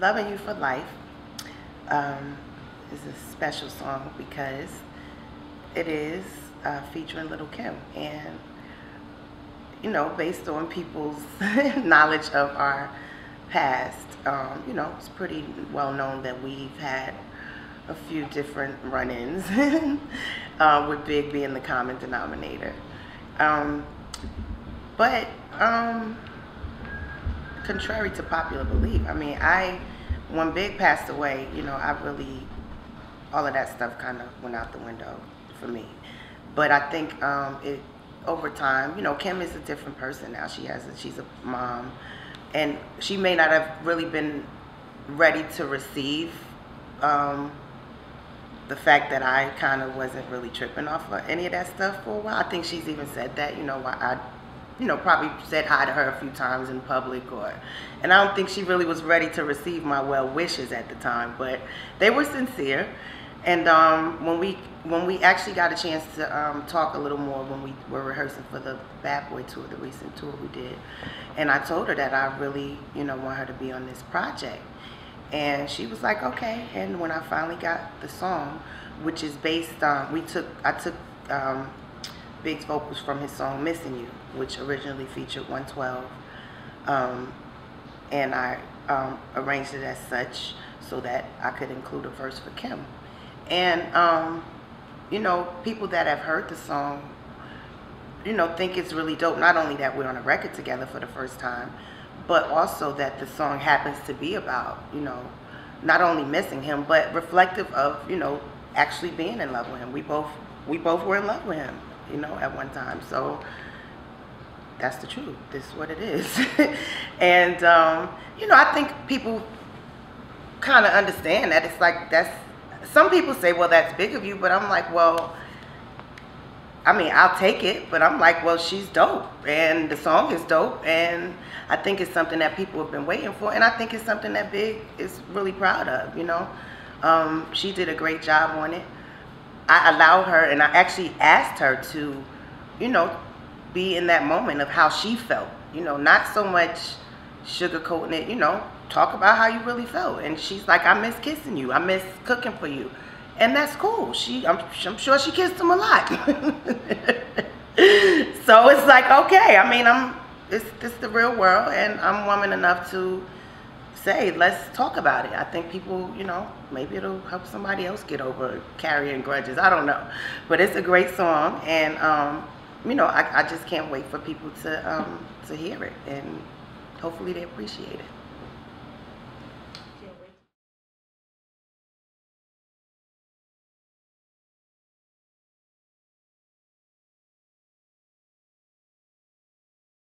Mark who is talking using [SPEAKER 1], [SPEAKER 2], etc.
[SPEAKER 1] Loving You for Life um, is a special song because it is uh, featuring Lil' Kim. And, you know, based on people's knowledge of our past, um, you know, it's pretty well known that we've had a few different run-ins, uh, with Big being the common denominator. Um, but um, contrary to popular belief, I mean, I when Big passed away, you know, I really all of that stuff kind of went out the window for me. But I think um, it over time, you know, Kim is a different person now. She has a, she's a mom, and she may not have really been ready to receive um, the fact that I kind of wasn't really tripping off of any of that stuff for a while. I think she's even said that, you know, why I, you know, probably said hi to her a few times in public or, and I don't think she really was ready to receive my well wishes at the time, but they were sincere. And um, when we when we actually got a chance to um, talk a little more when we were rehearsing for the Bad Boy tour, the recent tour we did, and I told her that I really, you know, want her to be on this project. And she was like, okay. And when I finally got the song, which is based on, we took, I took um, Big's vocals from his song Missing You, which originally featured 112. Um, and I um, arranged it as such so that I could include a verse for Kim. And, um, you know, people that have heard the song, you know, think it's really dope. Not only that we're on a record together for the first time, but also that the song happens to be about, you know, not only missing him, but reflective of, you know, actually being in love with him. We both we both were in love with him, you know, at one time. So that's the truth. This is what it is. and um, you know, I think people kind of understand that. It's like that's some people say, well, that's big of you, but I'm like, well, I mean, I'll take it, but I'm like, well, she's dope, and the song is dope, and I think it's something that people have been waiting for, and I think it's something that Big is really proud of. You know, um, she did a great job on it. I allowed her, and I actually asked her to, you know, be in that moment of how she felt. You know, not so much sugarcoating it. You know, talk about how you really felt. And she's like, I miss kissing you. I miss cooking for you and that's cool. She, I'm, I'm sure she kissed him a lot. so it's like, okay. I mean, I'm, it's, it's the real world, and I'm woman enough to say, let's talk about it. I think people, you know, maybe it'll help somebody else get over carrying grudges. I don't know, but it's a great song, and um, you know, I, I just can't wait for people to um, to hear it, and hopefully they appreciate it.